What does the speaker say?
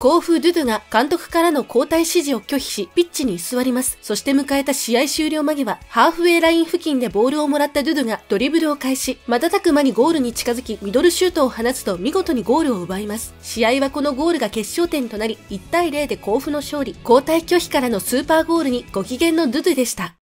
甲府ドゥドゥが監督からの交代指示を拒否し、ピッチに居座ります。そして迎えた試合終了間際、ハーフウェイライン付近でボールをもらったドゥドゥがドリブルを開始、瞬く間にゴールに近づき、ミドルシュートを放つと見事にゴールを奪います。試合はこのゴールが決勝点となり、1対0で甲府の勝利。交代拒否からのスーパーゴールにご機嫌のドゥドゥでした。